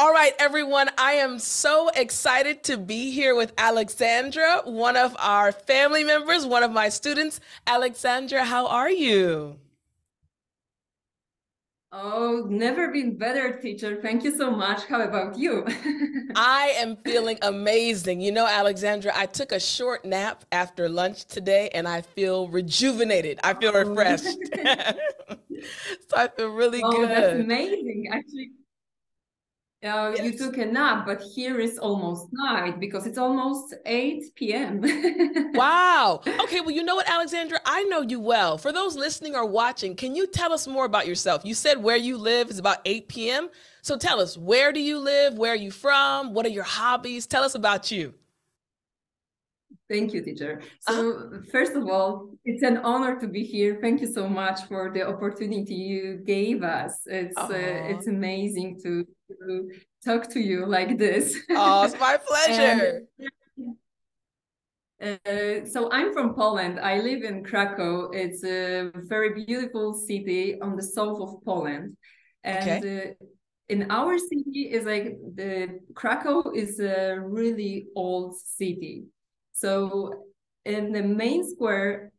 All right, everyone. I am so excited to be here with Aleksandra, one of our family members, one of my students. Aleksandra, how are you? Oh, never been better, teacher. Thank you so much. How about you? I am feeling amazing. You know, Aleksandra, I took a short nap after lunch today and I feel rejuvenated. I feel oh. refreshed. so I feel really oh, good. That's amazing. Actually, uh, yes. You took a nap, but here is almost night because it's almost 8 p.m. wow. Okay, well, you know what, Aleksandra? I know you well. For those listening or watching, can you tell us more about yourself? You said where you live is about 8 p.m. So tell us, where do you live? Where are you from? What are your hobbies? Tell us about you. Thank you, teacher. So, uh, first of all, it's an honor to be here. Thank you so much for the opportunity you gave us. It's uh, it's amazing to, to, talk to you like this. Oh, it's my pleasure. and, uh, so I'm from Poland. I live in Krakow. It's a very beautiful city on the south of Poland, and. Okay. Uh, in our city is like the Krakow is a really old city so in the main square,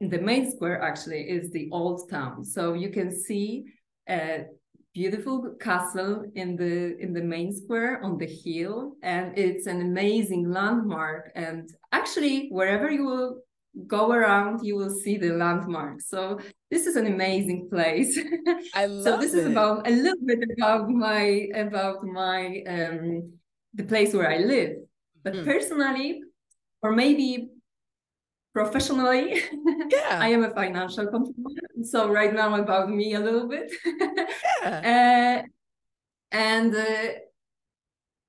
the main square actually is the old town. So you can see a beautiful castle in the in the main square on the hill, and it's an amazing landmark. And actually, wherever you will go around, you will see the landmark. So this is an amazing place. I love so this it. is about a little bit about my about my um the place where I live. But mm. personally, or maybe professionally. Yeah. I am a financial controller so right now about me a little bit. Yeah. uh, and uh,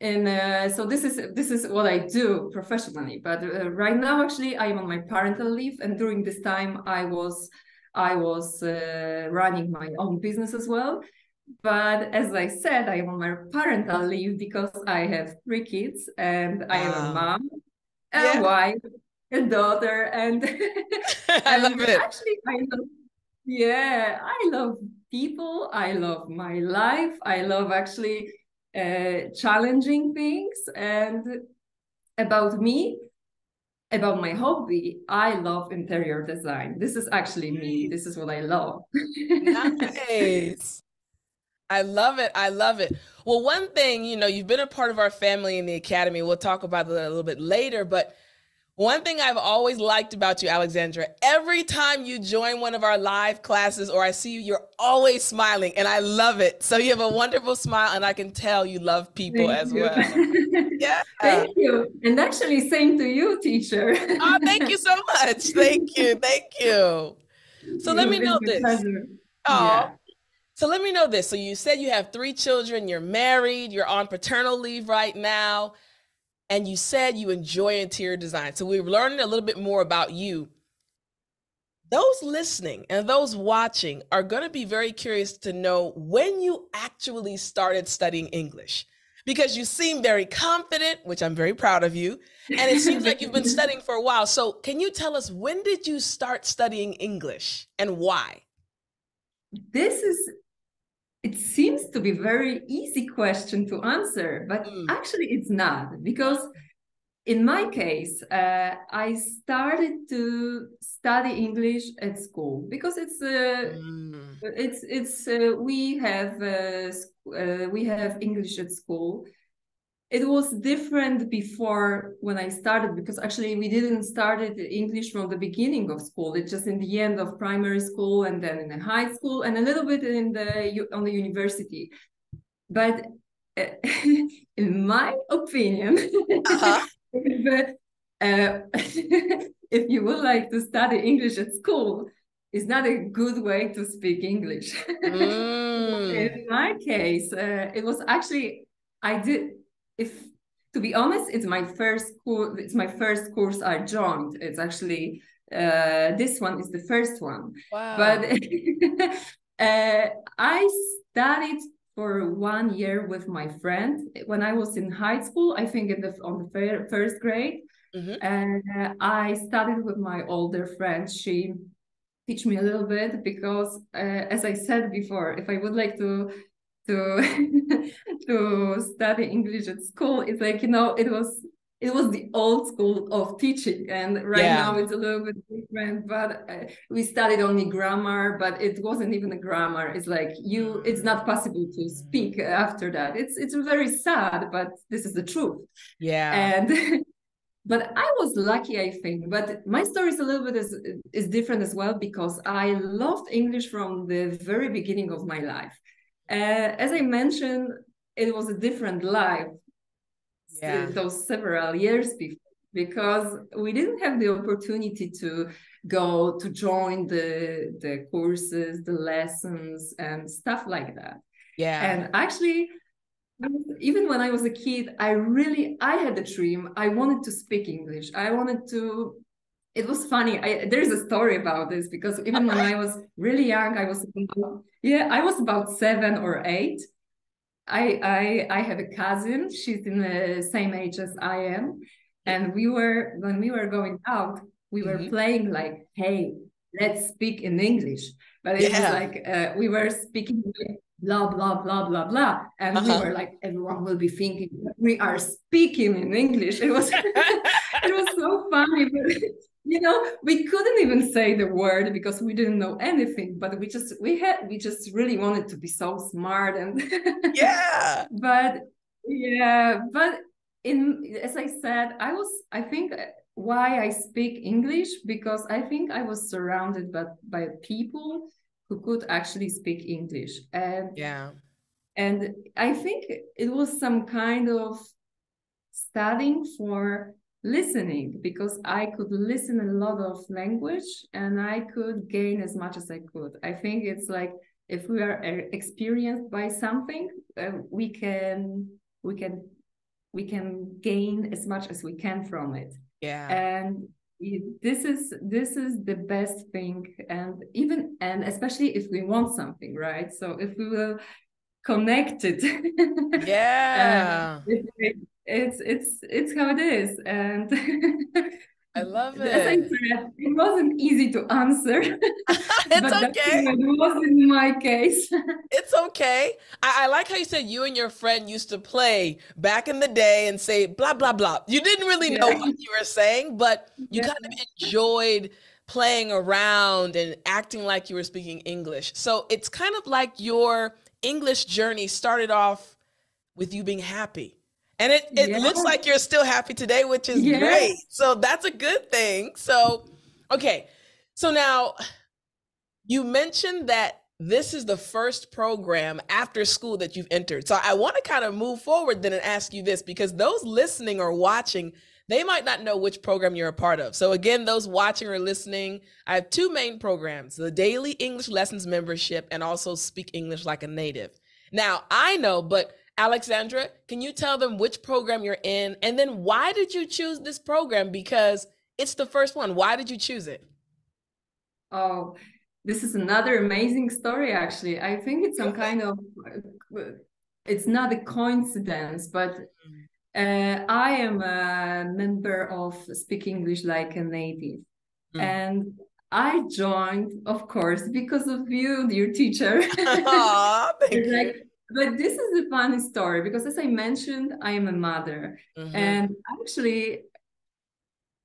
and uh, so this is this is what i do professionally but uh, right now actually i am on my parental leave and during this time i was i was uh, running my own business as well. But as i said i am on my parental leave because i have three kids and i am a mom a yeah. wife, a daughter, and I love it. Actually, I love. Yeah, I love people. I love my life. I love actually uh, challenging things. And about me, about my hobby, I love interior design. This is actually me. This is what I love. nice. I love it. I love it. Well, one thing, you know, you've been a part of our family in the academy. We'll talk about that a little bit later, but one thing I've always liked about you, Aleksandra, every time you join one of our live classes or I see you, you're always smiling and I love it. So you have a wonderful smile and I can tell you love people thank as you. well. yeah. Thank you. And actually, same to you, teacher. oh, thank you so much. Thank you. Thank you. So let me know this. Oh, yeah. So let me know this. So you said you have three children, you're married, you're on paternal leave right now, and you said you enjoy interior design. So we're learning a little bit more about you. Those listening and those watching are going to be very curious to know when you actually started studying English because you seem very confident, which I'm very proud of you. And it seems like you've been studying for a while. So, can you tell us when did you start studying English and why? This is it seems to be very easy question to answer but mm. actually it's not because in my case uh, i started to study english at school because it's uh, mm. it's it's uh, we have uh, uh, we have english at school it was different before when I started because actually we didn't start English from the beginning of school. It's just in the end of primary school and then in the high school and a little bit in the on the university. But uh, in my opinion, uh-huh. if, uh, if you would like to study English at school, it's not a good way to speak English. Mm. in my case, uh, it was actually I did if to be honest, it's my first course. It's my first course I joined. It's actually uh, this one is the first one. Wow. But uh, I studied for one year with my friend when I was in high school. I think in the on the first grade, mm-hmm. and uh, I studied with my older friend. She teach me a little bit because, uh, as I said before, if I would like to to to study English at school, it's like you know it was it was the old school of teaching. And right yeah. now it's a little bit different but uh, we studied only grammar but it wasn't even a grammar. It's like you it's not possible to speak after that. It's it's very sad but this is the truth. Yeah. And but i was lucky i think. But my story is a little bit is, is different as well because i loved english from the very beginning of my life uh, as i mentioned it was a different life yeah. those several years before because we didn't have the opportunity to go to join the the courses the lessons and stuff like that. Yeah. And actually even when i was a kid i really i had a dream. I wanted to speak english. I wanted to it was funny I, there's a story about this because even when i was really young i was yeah i was about seven or eight I, I I have a cousin. She's in the same age as I am, and we were when we were going out, we were mm-hmm. playing like, "Hey, let's speak in English." But it yeah. was like uh, we were speaking blah blah blah blah blah, and uh-huh. we were like, everyone will be thinking we are speaking in English. It was it was so funny, but you know we couldn't even say the word because we didn't know anything but we just we had we just really wanted to be so smart and yeah. But yeah but in as i said i was i think why i speak english because i think i was surrounded by by people who could actually speak english. And yeah. and i think it was some kind of studying for listening because I could listen a lot of language and I could gain as much as I could. I think it's like if we are uh, experienced by something, uh, we can we can we can gain as much as we can from it. Yeah. And this is this is the best thing and even and especially if we want something right so if we will connect it yeah it's it's it's how it is and I love it. As I said, it wasn't easy to answer. it's okay. It was in my case. it's okay. I, I, like how you said you and your friend used to play back in the day and say blah blah blah. You didn't really yeah. know what you were saying, but you yeah. kind of enjoyed playing around and acting like you were speaking English. So it's kind of like your English journey started off with you being happy and it, it yeah. looks like you're still happy today, which is yes. great. So that's a good thing. So, okay. So now you mentioned that this is the first program after school that you've entered. So I want to kind of move forward then and ask you this because those listening or watching, they might not know which program you're a part of. So again, those watching or listening, I have two main programs, the Daily English Lessons membership and also Speak English like a Native. Now, I know, but Aleksandra, can you tell them which program you're in? And then why did you choose this program? Because it's the first one. Why did you choose it? Oh, this is another amazing story, actually. I think it's some kind of, it's not a coincidence, but mm. uh, I am a member of Speak English Like a Native. Mm. And I joined, of course, because of you, dear teacher. Aww, thank you but this is a funny story because as i mentioned i am a mother mm-hmm. and actually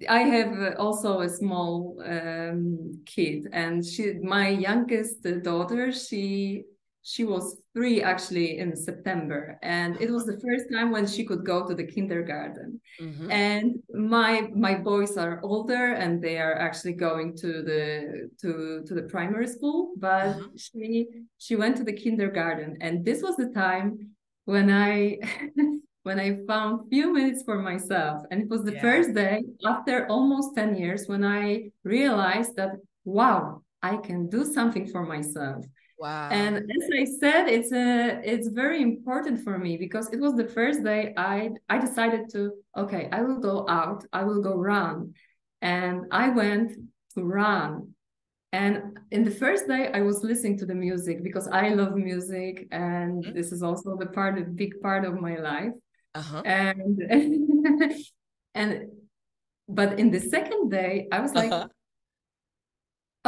i have also a small um, kid and she my youngest daughter she she was three actually in September, and it was the first time when she could go to the kindergarten. Mm-hmm. And my my boys are older, and they are actually going to the to to the primary school. But mm-hmm. she she went to the kindergarten, and this was the time when I. when I found few minutes for myself. And it was the yeah. first day after almost 10 years when I realized that, wow, I can do something for myself. Wow. And as I said, it's a it's very important for me because it was the first day I I decided to okay, I will go out, I will go run. And I went to run. And in the first day I was listening to the music because I love music and mm-hmm. this is also the part a big part of my life. Uh-huh. And and but in the second day I was like uh-huh.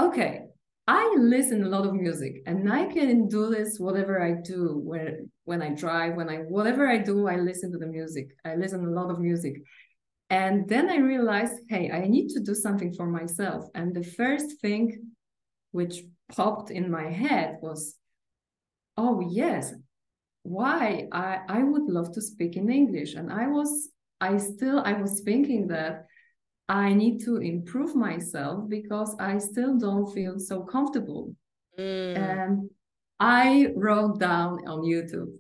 okay, I listen a lot of music and I can do this whatever I do when when I drive, when I whatever I do, I listen to the music. I listen a lot of music. And then I realized, hey, I need to do something for myself. And the first thing which popped in my head was, oh yes, why I, I would love to speak in English. And I was I still I was thinking that I need to improve myself because I still don't feel so comfortable. Mm. And I wrote down on YouTube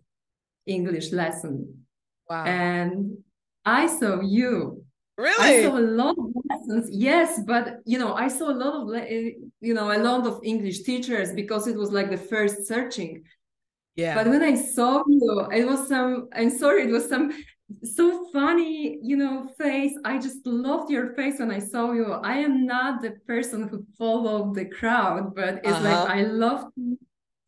English lesson. Wow. And I saw you. Really? I saw a lot of lessons. Yes, but you know, I saw a lot of eh, you know, a lot of English teachers because it was like the first searching. Yeah. But when I saw you, it was some I'm sorry, it was some so funny, you know, face. I just loved your face when I saw you. I am not the person who followed the crowd, but it's uh-huh. like I love to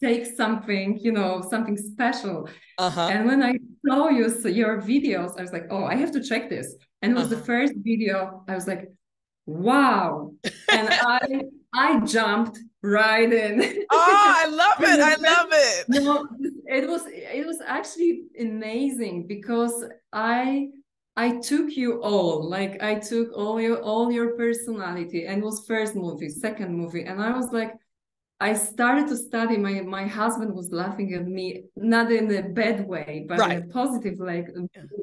take something, you know, something special. Uh-huh. And when I saw you so your videos, I was like, oh, I have to check this. And it was uh-huh. the first video. I was like, wow. and I I jumped right in. Oh, I love it. I love it. No, it was it was actually amazing because I I took you all, like I took all your all your personality, and it was first movie, second movie, and I was like, I started to study. My my husband was laughing at me, not in a bad way, but right. in a positive, like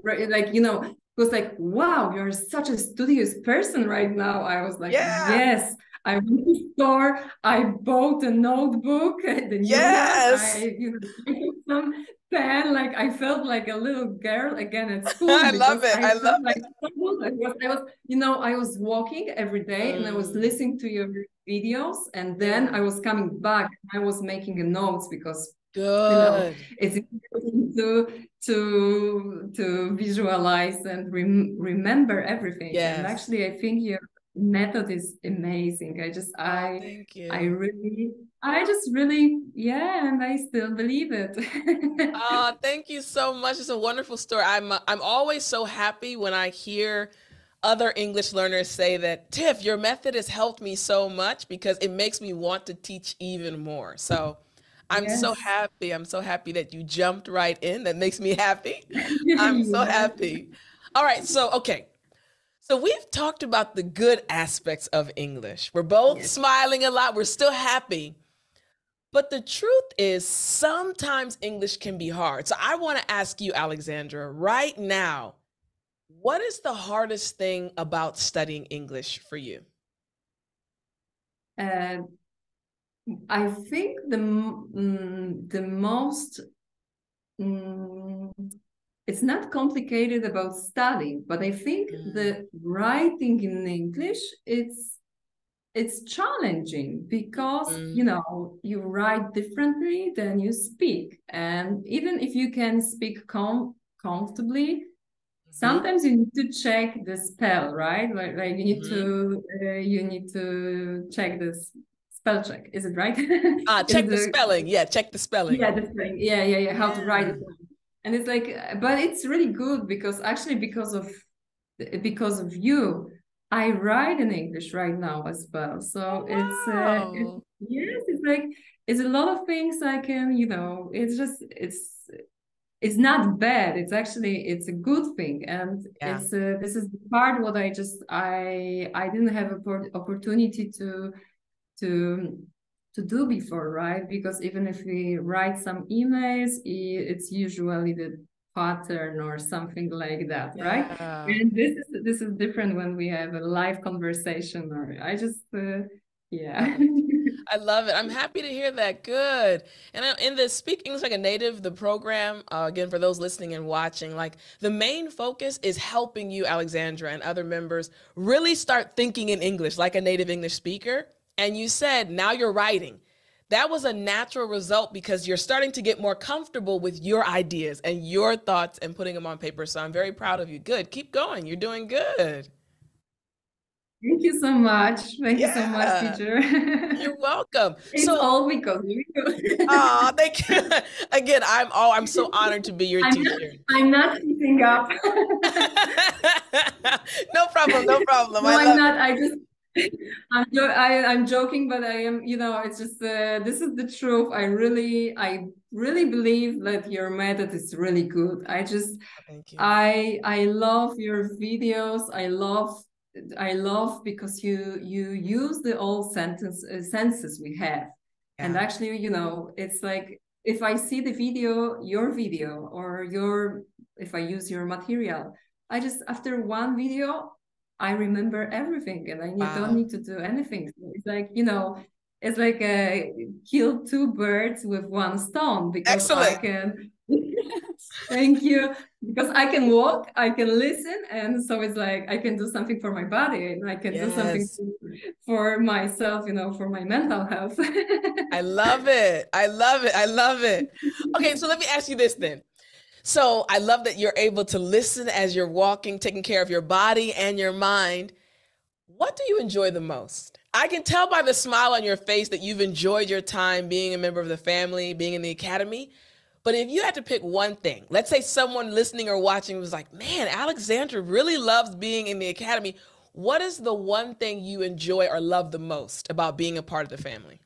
like you know, it was like, wow, you're such a studious person right now. I was like, yeah. yes. I went to the store. I bought a notebook. The yes. I, you know, some pen. Like I felt like a little girl again at school. I love it. I, I love like, it. I was, I was, you know, I was walking every day mm. and I was mm. listening to your videos, and then I was coming back. I was making a notes because Good. You know, it's important to to to visualize and rem remember everything. Yes. And actually, I think you're method is amazing. I just oh, I I really I just really yeah, and I still believe it. oh, thank you so much. It's a wonderful story. I'm I'm always so happy when I hear other English learners say that Tiff, your method has helped me so much because it makes me want to teach even more. So I'm yes. so happy. I'm so happy that you jumped right in. That makes me happy. I'm so happy. All right. So, okay. So we've talked about the good aspects of English. We're both yes. smiling a lot. We're still happy. But the truth is, sometimes English can be hard. So I want to ask you, Aleksandra, right now, what is the hardest thing about studying English for you? Uh, I think the mm, the most mm, it's not complicated about studying, but I think mm. the writing in English it's it's challenging because mm. you know you write differently than you speak, and even if you can speak com- comfortably, mm-hmm. sometimes you need to check the spell, right? Like, like you need mm-hmm. to uh, you need to check this spell check. Is it right? Ah, check the, the, spelling. Yeah, check the spelling. Yeah, the spelling. Yeah, yeah, yeah. How to write it and it's like but it's really good because actually because of because of you i write in english right now as well so wow. it's, uh, it's yes it's like it's a lot of things i can you know it's just it's it's not bad it's actually it's a good thing and yeah. it's uh, this is the part what i just i i didn't have a opportunity to to to do before, right? Because even if we write some emails, it's usually the pattern or something like that, yeah. right? And this is this is different when we have a live conversation. Or I just, uh, yeah. I love it. I'm happy to hear that. Good. And in the Speak English Like a Native, the program, uh, again, for those listening and watching, like the main focus is helping you, Aleksandra, and other members really start thinking in English like a native English speaker and you said now you're writing. That was a natural result because you're starting to get more comfortable with your ideas and your thoughts and putting them on paper. So I'm very proud of you. Good. Keep going. You're doing good. Thank you so much. Thank yeah. you so much, teacher. You're welcome. It's so, all because of you. oh, thank you. Again, I'm oh, I'm so honored to be your I'm teacher. Not, I'm not keeping up. no problem. No problem. No, I'm not. I just I'm jo- I, I'm joking, but I am, you know, it's just uh, this is the truth. I really, I really believe that your method is really good. I just, I, I love your videos. I love, I love because you you use the old sentence uh, senses we have, yeah. and actually, you know, it's like if I see the video, your video, or your, if I use your material, I just after one video I remember everything and I need, wow. don't need to do anything. So it's like, you know, it's like a kill two birds with one stone because Excellent. I can thank you because I can walk, I can listen, and so it's like I can do something for my body and I can yes. do something for myself, you know, for my mental health. I love it. I love it. I love it. Okay, so let me ask you this then. So I love that you're able to listen as you're walking, taking care of your body and your mind. What do you enjoy the most? I can tell by the smile on your face that you've enjoyed your time being a member of the family, being in the academy. But if you had to pick one thing, let's say someone listening or watching was like, man, Aleksandra really loves being in the academy. What is the one thing you enjoy or love the most about being a part of the family?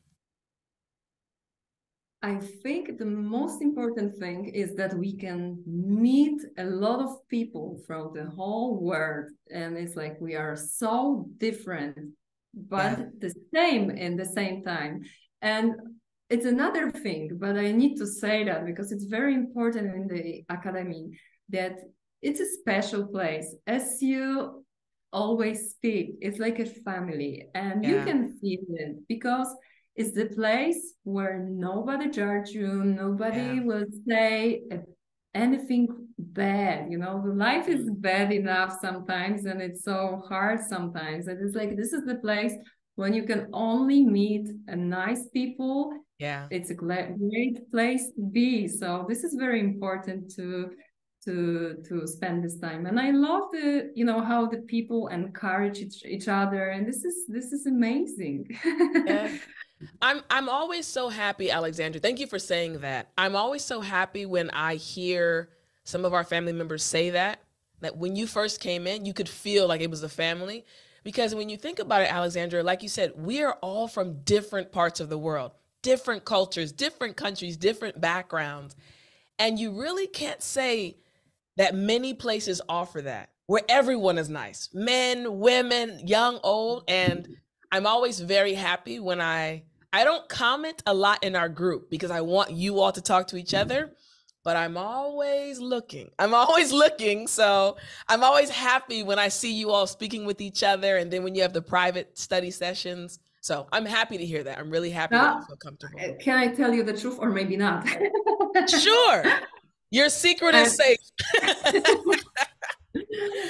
I think the most important thing is that we can meet a lot of people from the whole world. And it's like we are so different, but yeah. the same in the same time. And it's another thing, but I need to say that because it's very important in the academy that it's a special place. As you always speak, it's like a family, and yeah. you can feel it because is the place where nobody judge you, nobody yeah. will say anything bad. You know, life is mm-hmm. bad enough sometimes, and it's so hard sometimes. And it's like this is the place when you can only meet a nice people. Yeah, it's a great place to be. So this is very important to to to spend this time and i love the you know how the people encourage each, each other and this is this is amazing yeah. I'm I'm always so happy, Aleksandra. Thank you for saying that. I'm always so happy when I hear some of our family members say that. That when you first came in, you could feel like it was a family. Because when you think about it, Aleksandra, like you said, we are all from different parts of the world, different cultures, different countries, different backgrounds. And you really can't say that many places offer that, where everyone is nice men, women, young, old. And I'm always very happy when I I don't comment a lot in our group because I want you all to talk to each mm-hmm. other, but I'm always looking. I'm always looking. So I'm always happy when I see you all speaking with each other and then when you have the private study sessions. So I'm happy to hear that. I'm really happy that you feel comfortable. Uh, can I tell you the truth or maybe not? sure. Your secret is safe.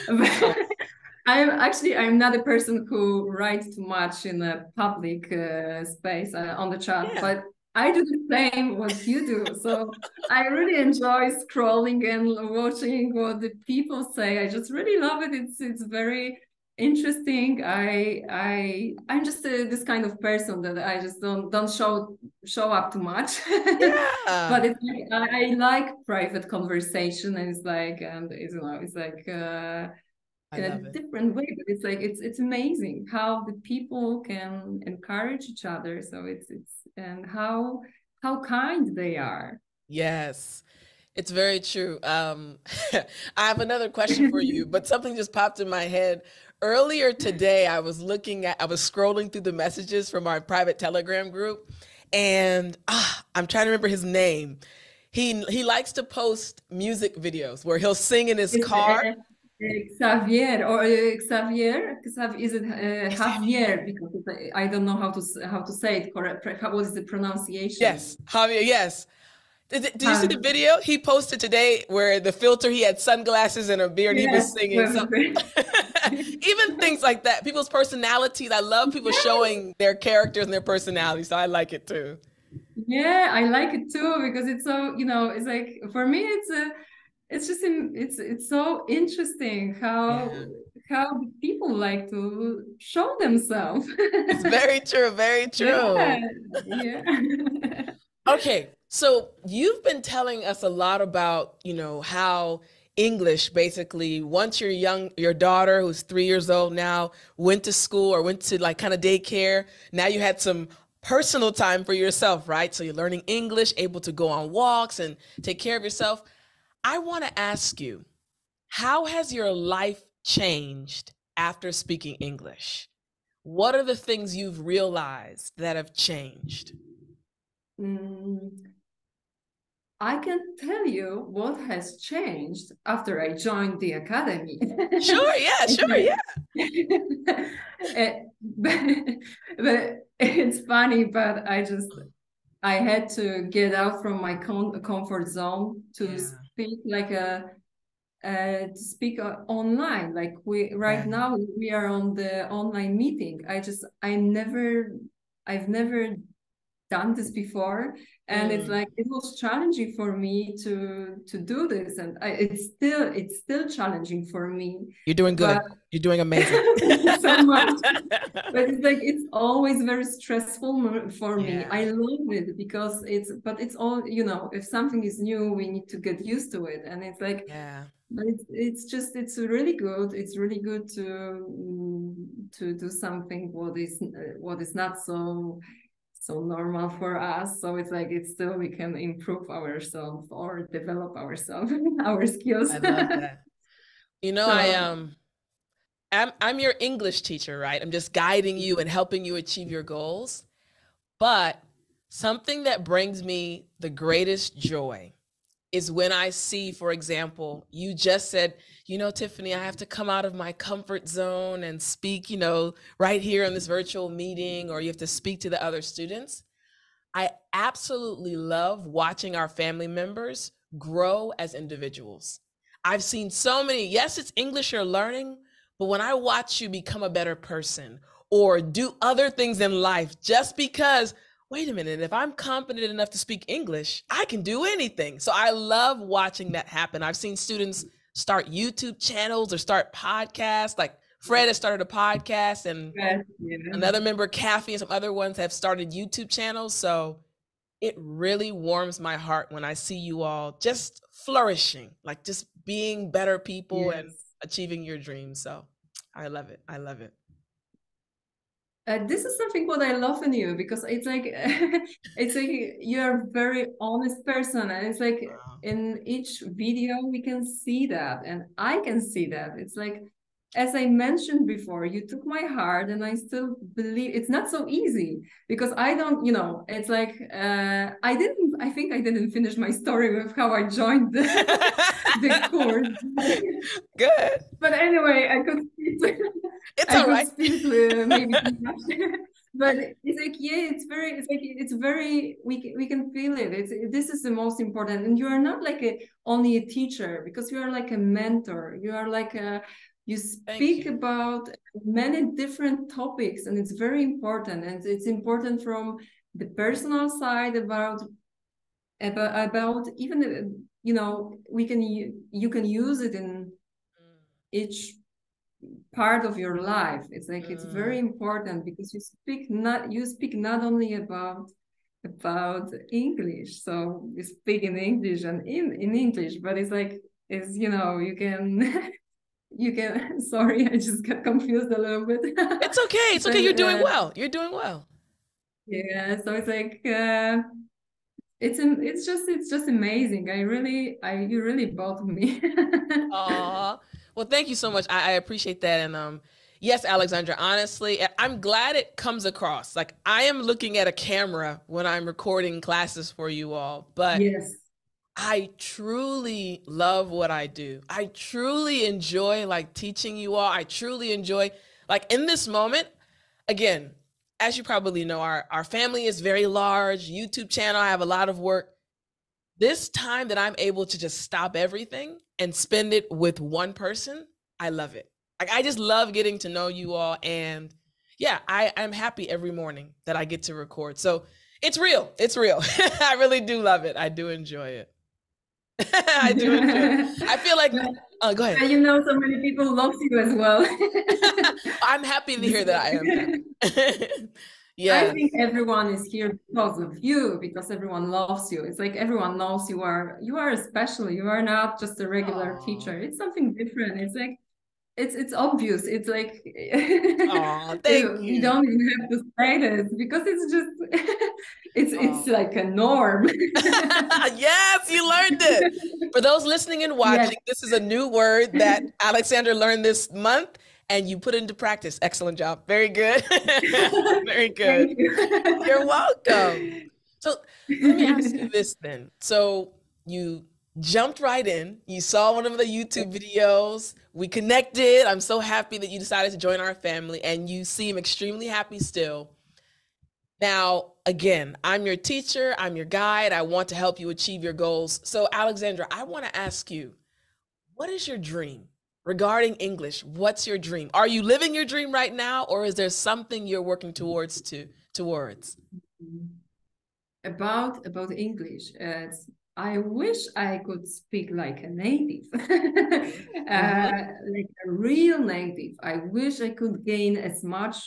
I'm actually I'm not a person who writes too much in a public uh, space uh, on the chat, yeah. but I do the same what you do. So I really enjoy scrolling and watching what the people say. I just really love it. It's it's very interesting. I I I'm just a, this kind of person that I just don't don't show show up too much. Yeah. but it's like, I, I, like private conversation and it's like and it's you know it's like. Uh, in a it. different way but it's like it's it's amazing how the people can encourage each other. So it's it's and how how kind they are. Yes it's very true. Um i have another question for you but something just popped in my head. Earlier today i was looking at i was scrolling through the messages from our private telegram group and ah, i'm trying to remember his name. He he likes to post music videos where he'll sing in his car Xavier or uh, Xavier, is it uh, Javier? Because I don't know how to how to say it correct. What is the pronunciation? Yes, Javier. Yes. Did, did you um, see the video he posted today where the filter he had sunglasses and a beard he was singing so, even things like that people's personalities i love people showing their characters and their personalities so i like it too yeah i like it too because it's so you know it's like for me it's a it's just in, it's it's so interesting how yeah. how people like to show themselves. it's very true, very true. Yeah. yeah. okay, so you've been telling us a lot about you know how English basically once your young your daughter who's three years old now went to school or went to like kind of daycare now you had some personal time for yourself right so you're learning english able to go on walks and take care of yourself i want to ask you how has your life changed after speaking english what are the things you've realized that have changed mm, I can tell you what has changed after I joined the academy. sure, yeah, sure, yeah. Eh, but, but it's funny, but I just I had to get out from my com- comfort zone to yeah. Speak like a uh, to speak uh, online. Like we right yeah. now we are on the online meeting. I just I never I've never done this before and mm. it's like it was challenging for me to to do this. And I, it's still it's still challenging for me. You're doing good. But, you're doing amazing. So much. But it's like it's always very stressful for me. Yeah. i love it because it's but it's all you know if something is new we need to get used to it. And it's like yeah. but it's, it's just it's really good. It's really good to to do something what is what is not so so normal for us. So it's like it's still we can improve ourselves or develop ourselves our skills. I love that. you know so, i um I'm, I'm your english teacher right? I'm just guiding you and helping you achieve your goals. But something that brings me the greatest joy is when I see, for example, you just said, you know, Tiffani, I have to come out of my comfort zone and speak, you know, right here in this virtual meeting, or you have to speak to the other students. I absolutely love watching our family members grow as individuals. I've seen so many, yes, it's English you're learning, but when I watch you become a better person or do other things in life just because wait a minute, if I'm confident enough to speak English, I can do anything. So I love watching that happen. I've seen students start YouTube channels or start podcasts. Like Fred has started a podcast, and yeah. another member, Kathy, and some other ones have started YouTube channels. So it really warms my heart when I see you all just flourishing, like just being better people yes. and achieving your dreams. So I love it. I love it uh, this is something what I love in you because it's like it's like you're a very honest person and it's like in each video we can see that and I can see that it's like as I mentioned before, you took my heart, and I still believe it's not so easy because I don't, you know, it's like uh, I didn't. I think I didn't finish my story with how I joined the, the course. Good. But anyway, I could. It's I all right. Speak, uh, maybe but it's like yeah it's very it's like it's very we can, we can feel it it's this is the most important and you are not like a only a teacher because you are like a mentor you are like a you speak you. about many different topics and it's very important and it's important from the personal side about about, about even you know we can you can use it in mm. each part of your life it's like mm. it's very mm. important because you speak not you speak not only about about english so you speak in english and in in english but it's like it's you know you can you can sorry i just got confused a little bit it's okay it's okay you're doing uh, well you're doing well yeah so it's like uh it's it's just it's just amazing i really i you really bought me Aww. Well thank you so much I, I appreciate that and um yes aleksandra honestly i'm glad it comes across like i am looking at a camera when i'm recording classes for you all but yes I truly love what I do. I truly enjoy like teaching you all. I truly enjoy like in this moment, again, as you probably know, our, our family is very large, YouTube channel, I have a lot of work. This time that I'm able to just stop everything and spend it with one person, I love it. Like I just love getting to know you all. And yeah, I, I'm happy every morning that I get to record. So it's real. It's real. I really do love it. I do enjoy it. I do enjoy. I feel like. Oh, go ahead. You know, so many people love you as well. I'm happy to hear that I am. Yeah. I think everyone is here because of you, because everyone loves you. It's like everyone knows you are you are special. You are not just a regular Aww. teacher. It's something different. It's like it's it's obvious. It's like Aww, thank you, you. don't even have to say this because it's just it's Aww. it's like a norm. yes, you learned it. For those listening and watching, yes. this is a new word that alexander learned this month and you put it into practice. Excellent job. Very good. Very good. You. You're welcome. So let me ask you this then. So you jumped right in. You saw one of the YouTube videos. We connected. I'm so happy that you decided to join our family and you seem extremely happy still. Now, again, I'm your teacher, I'm your guide. I want to help you achieve your goals. So, Aleksandra, I want to ask you, what is your dream? Regarding English, what's your dream? Are you living your dream right now, or is there something you're working towards to towards? About about English, uh, I wish I could speak like a native, uh, mm-hmm. like a real native. I wish I could gain as much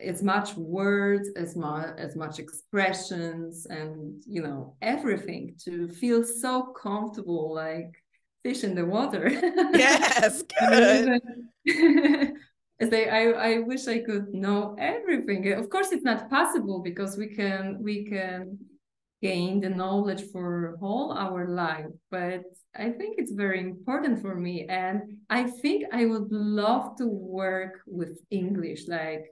as much words as much as much expressions and you know everything to feel so comfortable like fish in the water. Yes, good. Say, I, I wish I could know everything. Of course, it's not possible because we can we can gain the knowledge for all our life. But I think it's very important for me, and I think I would love to work with English, like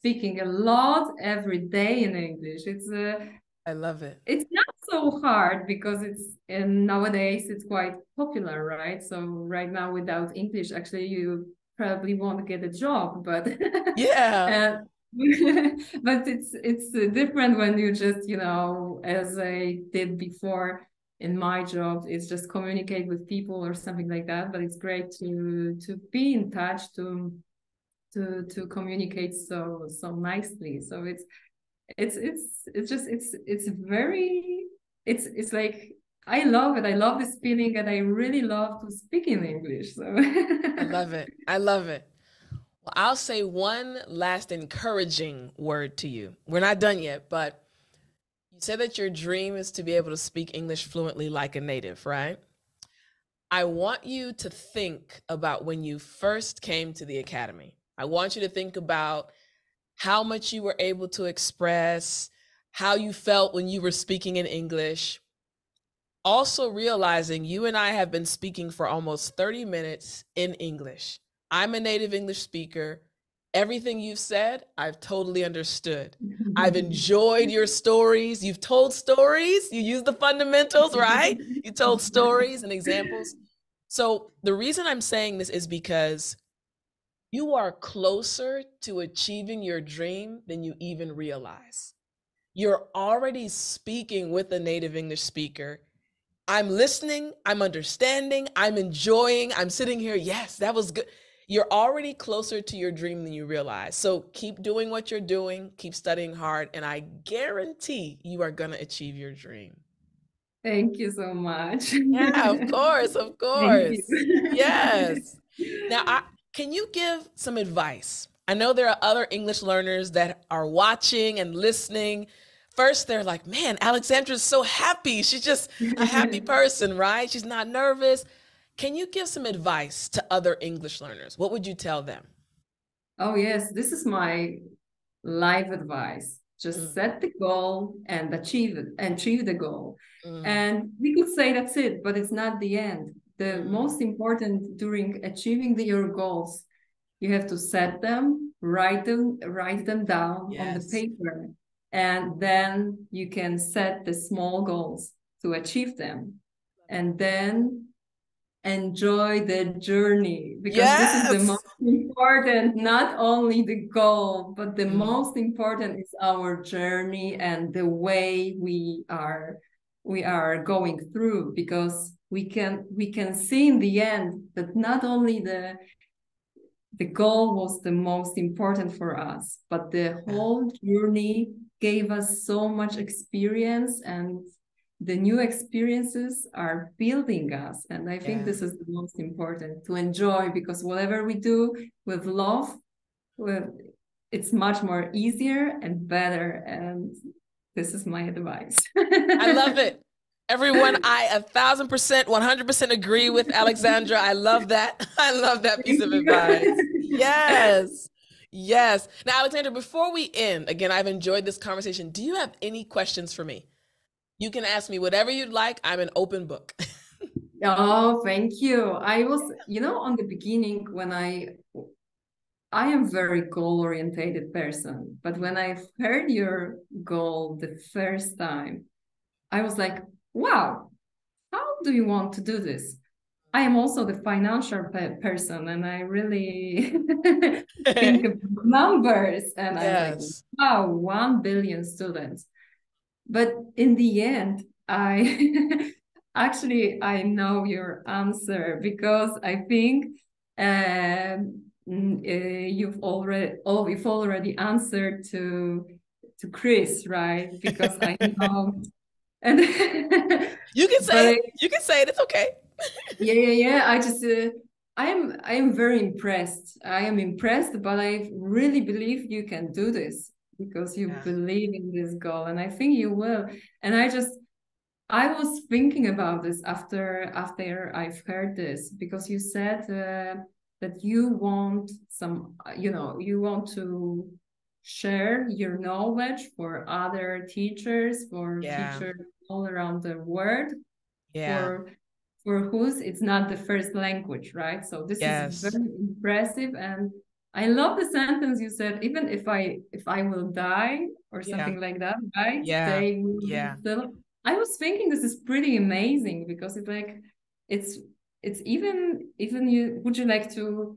speaking a lot every day in English. It's a I love it. It's not so hard because it's and nowadays it's quite popular, right? So right now without English, actually you probably won't get a job, but yeah. uh, but it's it's different when you just you know as I did before in my job it's just communicate with people or something like that but it's great to to be in touch to to to communicate so so nicely so it's it's it's it's just it's it's very it's it's like I love it. I love this feeling and I really love to speak in English. So I love it. I love it. Well, I'll say one last encouraging word to you. We're not done yet, but you said that your dream is to be able to speak English fluently like a native, right? I want you to think about when you first came to the academy. I want you to think about how much you were able to express, how you felt when you were speaking in English. Also, realizing you and I have been speaking for almost 30 minutes in English. I'm a native English speaker. Everything you've said, I've totally understood. I've enjoyed your stories. You've told stories. You use the fundamentals, right? You told stories and examples. So, the reason I'm saying this is because you are closer to achieving your dream than you even realize. You're already speaking with a native English speaker. I'm listening, I'm understanding, I'm enjoying, I'm sitting here. Yes, that was good. You're already closer to your dream than you realize. So keep doing what you're doing, keep studying hard, and I guarantee you are going to achieve your dream. Thank you so much. yeah, of course, of course. yes. Now, I, can you give some advice? I know there are other English learners that are watching and listening. First, they're like, man, Aleksandra's so happy. She's just a happy person, right? She's not nervous. Can you give some advice to other English learners? What would you tell them? Oh, yes. This is my life advice. Just mm. set the goal and achieve it, and achieve the goal. Mm. And we could say that's it, but it's not the end the most important during achieving the, your goals you have to set them write them write them down yes. on the paper and then you can set the small goals to achieve them and then enjoy the journey because yes. this is the most important not only the goal but the mm. most important is our journey and the way we are we are going through because we can we can see in the end that not only the the goal was the most important for us but the whole journey gave us so much experience and the new experiences are building us and i think yeah. this is the most important to enjoy because whatever we do with love with it's much more easier and better and this is my advice. I love it. Everyone i a thousand percent 100% agree with aleksandra. I love that. I love that piece of advice yes. Yes. Now Alexander, before we end again i've enjoyed this conversation. Do you have any questions for me? You can ask me whatever you'd like. I'm an open book. Oh thank you. I was you know on the beginning when i I am very goal orientated person, but when I heard your goal the first time, I was like, wow, how do you want to do this? I am also the financial pe person and I really think of numbers and yes. I'm like, wow, 1 billion students. But in the end, I actually I know your answer because I think um, uh, you've already oh you've already answered to to Chris, right? Because I know and you can say it. you can say it, it's okay. Yeah, yeah, yeah. I just uh, I am I am very impressed. I am impressed, but I really believe you can do this because you yeah. believe in this goal and I think you will. And I just I was thinking about this after after I've heard this because you said uh, that you want some you know you want to share your knowledge for other teachers for yeah. teachers all around the world yeah. for for whose it's not the first language right? So this yes. is very impressive. And i love the sentence you said even if i if i will die or something yeah. like that right? Yeah. Yeah. still. I was thinking this is pretty amazing because it's like it's it's even even you would you like to?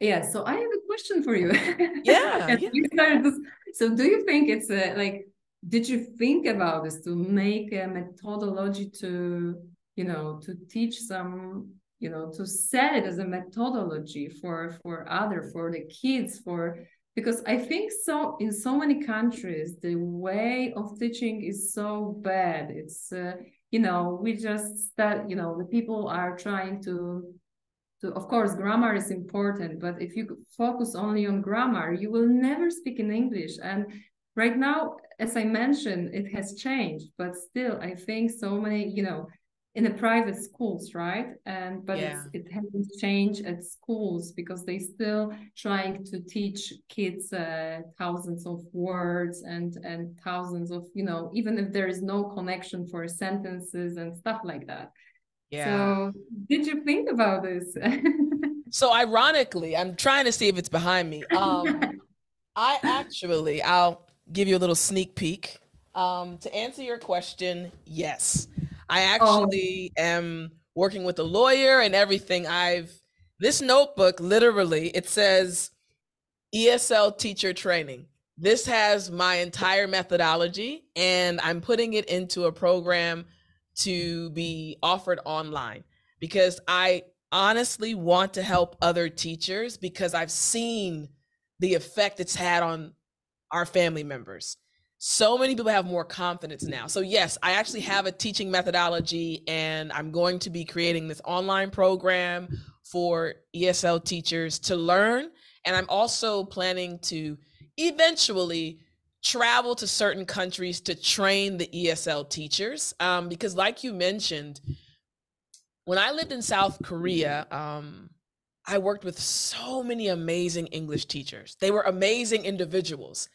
Yeah so i have a question for you. Yeah, yeah. This, so do you think it's a, like did you think about this to make a methodology to you know to teach some you know to set it as a methodology for for other for the kids for because i think so in so many countries the way of teaching is so bad. It's uh, you know we just start you know the people are trying to to of course grammar is important but if you focus only on grammar you will never speak in english. And right now as i mentioned it has changed but still i think so many you know in the private schools, right? And but yeah. it hasn't changed at schools because they still trying to teach kids uh, thousands of words and and thousands of you know even if there is no connection for sentences and stuff like that. Yeah. So did you think about this? so ironically, I'm trying to see if it's behind me. Um, I actually, I'll give you a little sneak peek. Um, to answer your question, yes. I oh. actually oh. am working with a lawyer and everything. I've this notebook literally it says ESL teacher training. This has my entire methodology and I'm putting it into a program to be offered online because I honestly want to help other teachers because I've seen the effect it's had on our family members so many people have more confidence now. So, yes, I actually have a teaching methodology, and I'm going to be creating this online program for ESL teachers to learn. And I'm also planning to eventually travel to certain countries to train the ESL teachers. Um, because, like you mentioned, when I lived in South Korea, um, I worked with so many amazing English teachers. They were amazing individuals.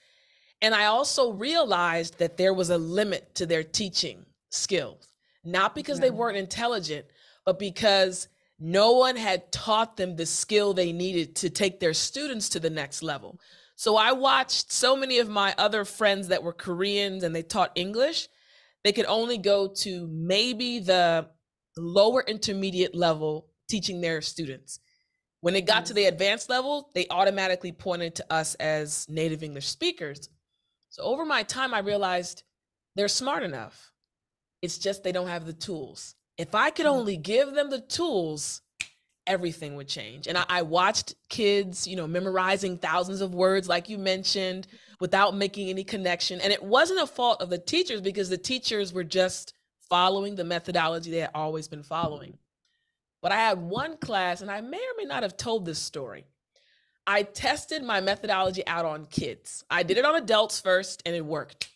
And I also realized that there was a limit to their teaching skills, not because they weren't intelligent, but because no one had taught them the skill they needed to take their students to the next level. So I watched so many of my other friends that were Koreans and they taught English. They could only go to maybe the lower intermediate level teaching their students. When it got to the advanced level, they automatically pointed to us as native English speakers. So over my time, I realized they're smart enough. It's just they don't have the tools. If I could mm. only give them the tools, everything would change. And I, I, watched kids, you know, memorizing thousands of words, like you mentioned, without making any connection. And it wasn't a fault of the teachers because the teachers were just following the methodology they had always been following. But I had one class, and I may or may not have told this story. I tested my methodology out on kids. I did it on adults first and it worked.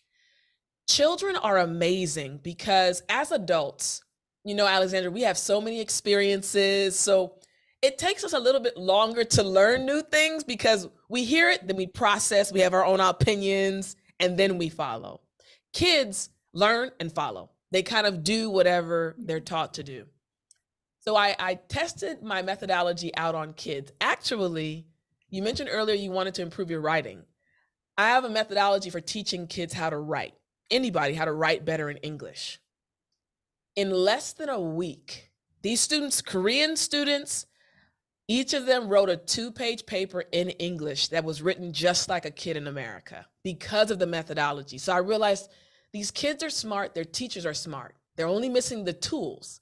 Children are amazing because as adults, you know, Aleksandra, we have so many experiences. So it takes us a little bit longer to learn new things because we hear it, then we process, we have our own opinions, and then we follow. Kids learn and follow, they kind of do whatever they're taught to do. So I, I tested my methodology out on kids. Actually, you mentioned earlier you wanted to improve your writing. I have a methodology for teaching kids how to write, anybody how to write better in English. In less than a week, these students, Korean students, each of them wrote a two page paper in English that was written just like a kid in America because of the methodology. So I realized these kids are smart, their teachers are smart. They're only missing the tools.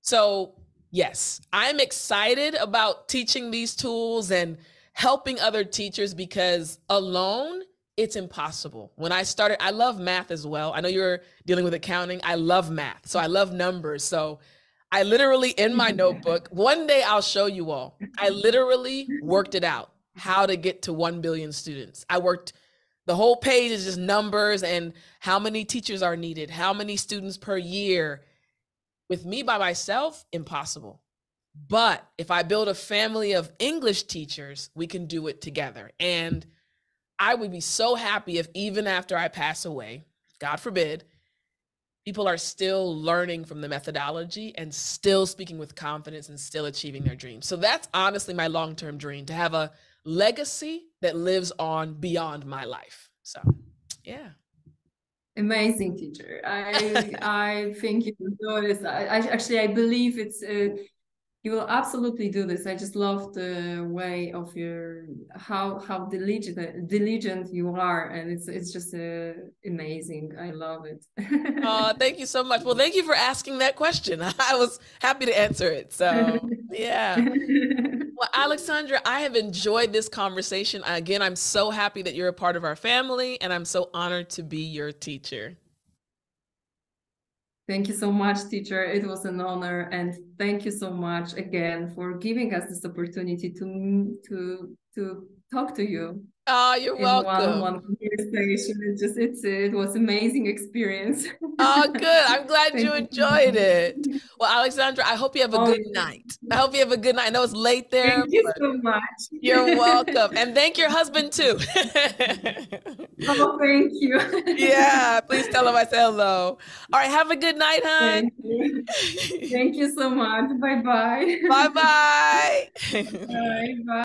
So yes, I'm excited about teaching these tools and helping other teachers because alone it's impossible. When I started, I love math as well. I know you're dealing with accounting. I love math. So I love numbers. So I literally in my notebook, one day I'll show you all. I literally worked it out how to get to 1 billion students. I worked the whole page is just numbers and how many teachers are needed, how many students per year, with me by myself, impossible. But if I build a family of English teachers, we can do it together. And I would be so happy if even after I pass away, God forbid, people are still learning from the methodology and still speaking with confidence and still achieving their dreams. So that's honestly my long term dream to have a legacy that lives on beyond my life. So, yeah amazing teacher. I i think you do this I, I actually i believe it's uh, you will absolutely do this. I just love the way of your how how diligent diligent you are and it's it's just uh, amazing. I love it. Oh thank you so much. Well thank you for asking that question. I was happy to answer it so yeah aleksandra i have enjoyed this conversation again i'm so happy that you're a part of our family and i'm so honored to be your teacher Thank you so much, teacher. It was an honor, and thank you so much again for giving us this opportunity to to to talk to you. Oh, you're welcome. One, one station. It just it's it was amazing experience. oh, good. I'm glad you enjoyed it. Well, Aleksandra, I hope you have a oh, good night. I hope you have a good night. I know it's late there. Thank you so much. You're welcome, and thank your husband too. oh, thank you. yeah, please tell him I said hello. All right, have a good night, hon. Thank you, thank you so much. Bye bye. Bye bye. Bye bye.